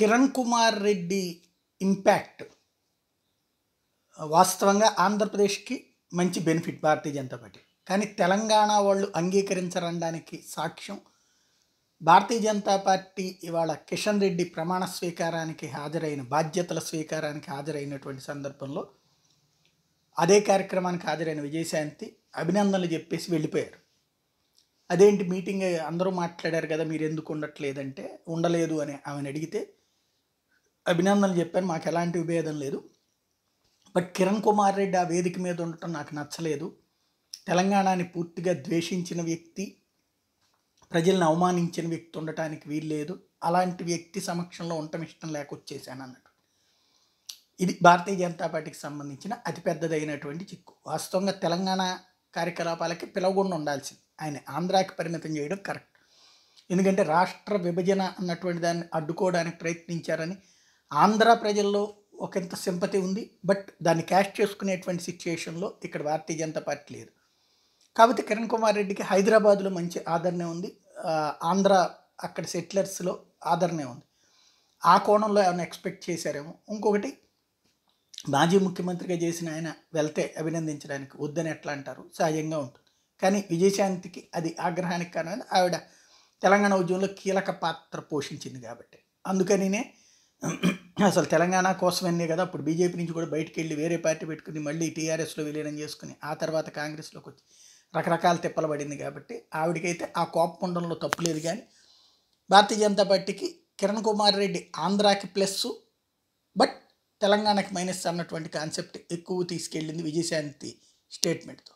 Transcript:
Kiran Kumar Reddy impact. వాస్తవంగా ఆంధ్రప్రదేశ్కి మంచి బెనిఫిట్ భారతీయ జనతా పార్టీ. కానీ తెలంగాణ వాళ్ళు అంగీకరించరనడానికి సాక్ష్యం భారతీయ జనతా పార్టీ ఇవాళ కిషన్ రెడ్డి ప్రమాణ స్వీకారానికి హాజరైన బాధ్యతల స్వీకారానికి హాజరైనటువంటి సందర్భంలో అదే కార్యక్రమానికి హాజరైన విజయశాంతి అభినందనలు చెప్పేసి వెళ్ళిపోయారు. అదేంటి మీటింగ్ అందరూ మాట్లాడారు కదా మీరు ఎందుకు ఉండట్లేదంటే ఉండలేదు అని ఆమెను అడిగితే అభినందనలు చెప్పాను. మాకు ఎలాంటి విభేదం లేదు. బట్ కిరణ్ కుమార్ రెడ్డి ఆ వేదిక మీద ఉండటం నాకు నచ్చలేదు. తెలంగాణని పూర్తిగా ద్వేషించిన వ్యక్తి ప్రజల్ని అవమానించిన వ్యక్తి ఉండటానికి వీల్లేదు అలాంటి వ్యక్తి సమక్షంలో ఉండటం ఇష్టం లేక వచ్చేసాను అన్నట్టు. ఇది భారతీయ జనతా పార్టీకి సంబంధించిన అతిపెద్దదైనటువంటి చిక్కు. వాస్తవంగా తెలంగాణ కార్యకలాపాలకి పిలవకుండా ఉండాల్సింది. ఆయన ఆంధ్రాకి పరిమితం చేయడం కరెక్ట్. ఎందుకంటే రాష్ట్ర విభజన అన్నటువంటి దాన్ని అడ్డుకోవడానికి ప్రయత్నించారని ఆంధ్ర ప్రజల్లో ఒకంత సింపతి ఉంది బట్ దాన్ని క్యాష్ చేసుకునేటువంటి సిచ్యుయేషన్లో ఇక్కడ భారతీయ జనతా పార్టీ లేదు. కాబట్టి కిరణ్ కుమార్ రెడ్డికి హైదరాబాద్లో మంచి ఆదరణ ఉంది. ఆంధ్ర అక్కడ సెటిలర్స్లో ఆదరణ ఉంది. ఆ కోణంలో ఏమైనా ఎక్స్పెక్ట్ చేశారేమో. ఇంకొకటి మాజీ ముఖ్యమంత్రిగా చేసిన ఆయన వెళ్తే అభినందించడానికి వద్దని ఎట్లా అంటారు? సహజంగా ఉంటుంది. కానీ విజయశాంతికి అది ఆగ్రహానికి కారణం ఆవిడ తెలంగాణ ఉద్యమంలో కీలక పాత్ర పోషించింది కాబట్టి. అందుకనినే అసలు తెలంగాణ కోసమనే కదా? అప్పుడు బీజేపీ నుంచి కూడా బయటకు వెళ్ళి వేరే పార్టీ పెట్టుకుని మళ్ళీ టీఆర్ఎస్లో విలీనం చేసుకుని ఆ తర్వాత కాంగ్రెస్లోకి వచ్చి రకరకాల తిప్పలు పడింది కాబట్టి ఆవిడకైతే ఆ కోపకుండంలో తప్పు లేదు కానీ భారతీయ జనతా పార్టీకి కిరణ్ కుమార్ రెడ్డి ఆంధ్రాకి ప్లస్ బట్ తెలంగాణకి మైనస్ అన్నటువంటి కాన్సెప్ట్ ఎక్కువ తీసుకెళ్ళింది విజయశాంతి స్టేట్మెంట్తో.